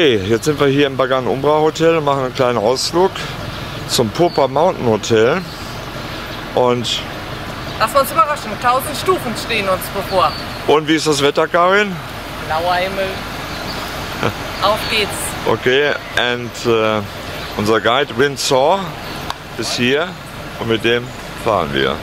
Okay, jetzt sind wir hier im Bagan Umbra Hotel und machen einen kleinen Ausflug zum Popa Mountain Hotel. Und. Lass uns überraschen, 1000 Stufen stehen uns bevor. Und wie ist das Wetter, Karin? Blauer Himmel. Auf geht's. Okay, und uh, äh, unser Guide Windsor ist hier und mit dem fahren wir.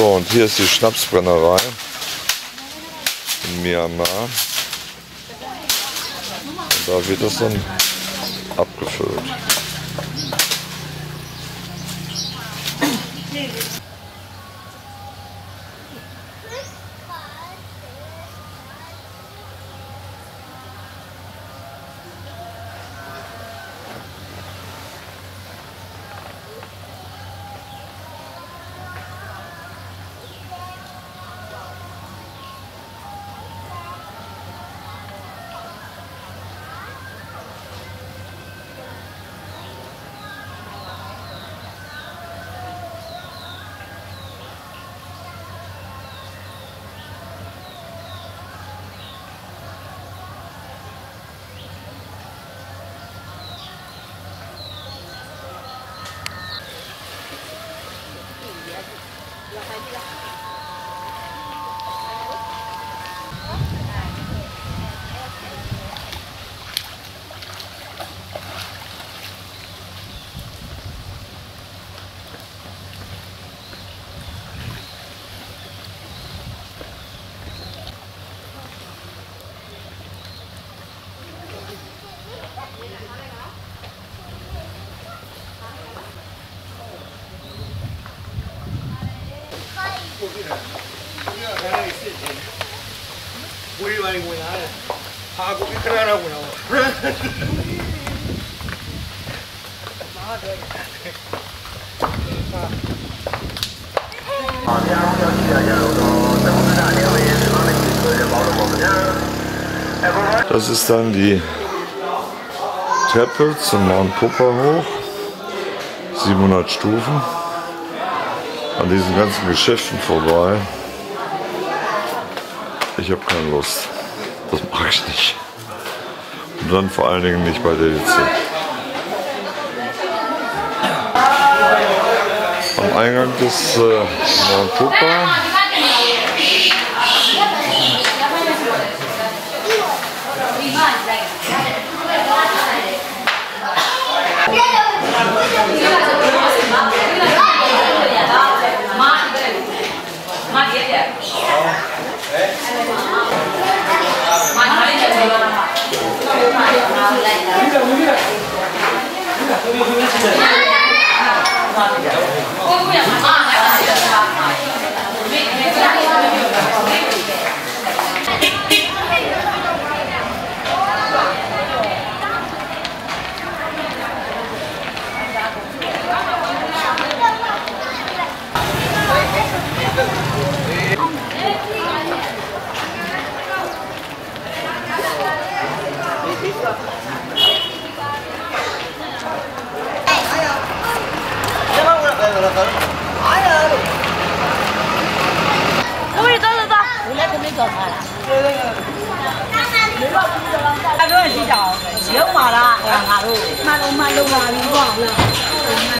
So, und hier ist die Schnapsbrennerei in Myanmar. Und da wird das dann abgefüllt. 라이구나 하고 이크라라고 나와. Das ist dann die Treppe zum Mount Pupa hoch, 700 Stufen, an diesen ganzen Geschäften vorbei ich habe keine Lust. Das mag ich nicht. Und dann vor allen Dingen nicht bei der Hitze. Am Eingang des äh, Pupa 우리가 우리가. 우리가 우리가. 우리가 အဲ့တော့ရှိကြအောင်ရုပ်မာတာငါတို့မှန်လုံးမှလုံးပါဘူးပေါ့လား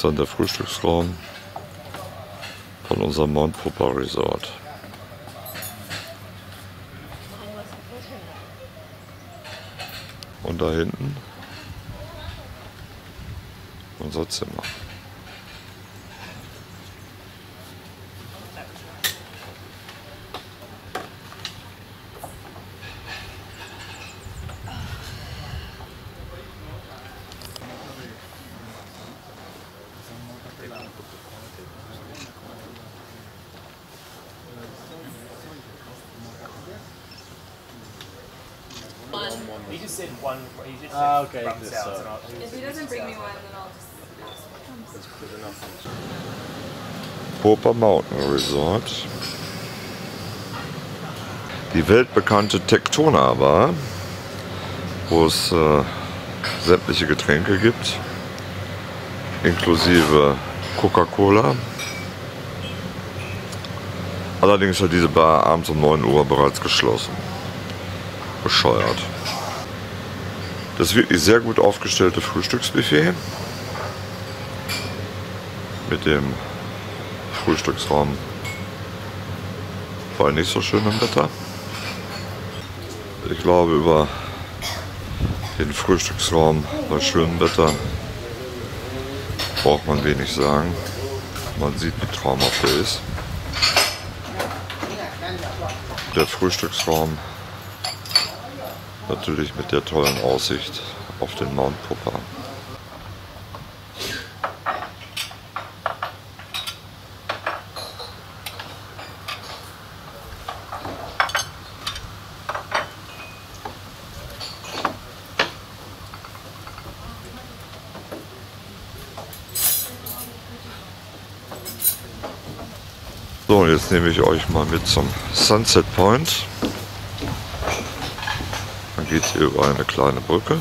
ist dann der Frühstücksraum von unserem Mount Pupa Resort. Und da hinten unser Zimmer. Just said one. He just said Ah, okay, this, south, uh, and I'll- If he doesn't bring me one, then I'll just. Popa Mountain Resort. Die weltbekannte Tektona Bar, wo es äh, sämtliche Getränke gibt, inklusive Coca-Cola. Allerdings hat diese Bar abends um 9 Uhr bereits geschlossen. Bescheuert. Das wirklich sehr gut aufgestellte Frühstücksbuffet mit dem Frühstücksraum bei nicht so schönem Wetter. Ich glaube, über den Frühstücksraum bei schönem Wetter braucht man wenig sagen. Man sieht, wie traumhaft er ist. Der Frühstücksraum natürlich mit der tollen Aussicht auf den Mount Pupa. So, jetzt nehme ich euch mal mit zum Sunset Point. Geht hier über eine kleine Brücke.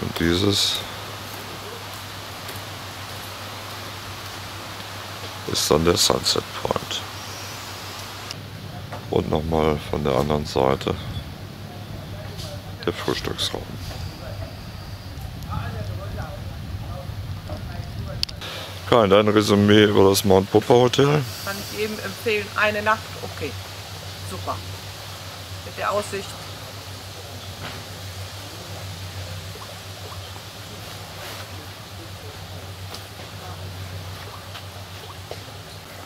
Und dieses ist dann der Sunset Point. Und nochmal von der anderen Seite der Frühstücksraum. Kein dein Resümee über das Mount Pupa Hotel? Kann ich jedem empfehlen. Eine Nacht, okay. Super. Der Aussicht.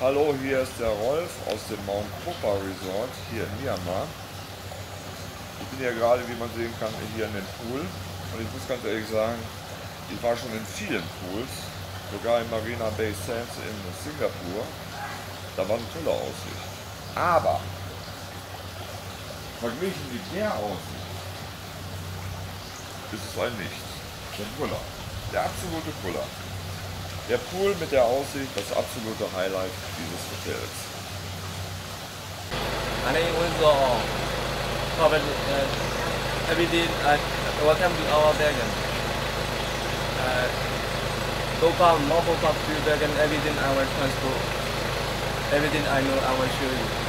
Hallo, hier ist der Rolf aus dem Mount Pupa Resort hier in Myanmar. Ich bin ja gerade, wie man sehen kann, hier in dem Pool. Und ich muss ganz ehrlich sagen, ich war schon in vielen Pools, sogar in Marina Bay Sands in Singapur. Da war eine tolle Aussicht. Aber verglichen mit der Aussicht ist es ein Nichts. Der Puller. Der absolute Puller. Der Pool mit der Aussicht, das absolute Highlight dieses Hotels. My name is uh, Robert. Uh, everything. Uh, welcome to our vegan. Uh, go farm, more go farm to vegan. Everything I will transport. Everything I know, I will show you.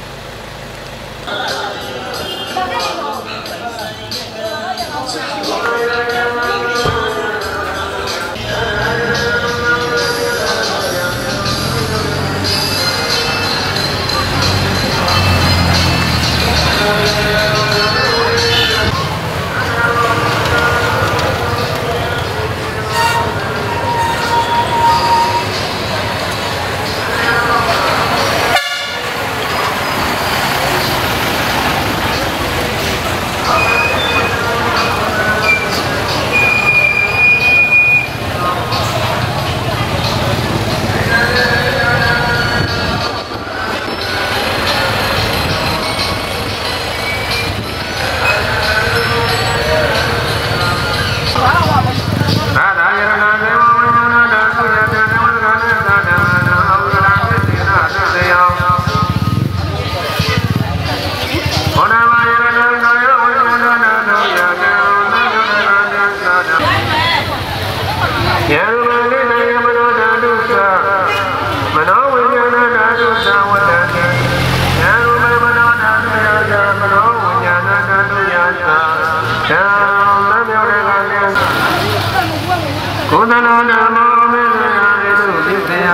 ကုသလောဓမ္မောမေတ္တာဣတုပိစယ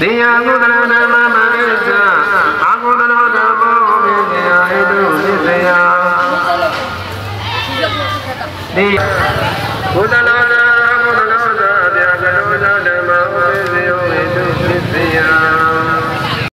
တေယကုသလောဓမ္မမဂိစ္စအာကုသလောဓမ္မောမေတ္တာဣတုပိစယတေကုသလောဓမ္မကုသလော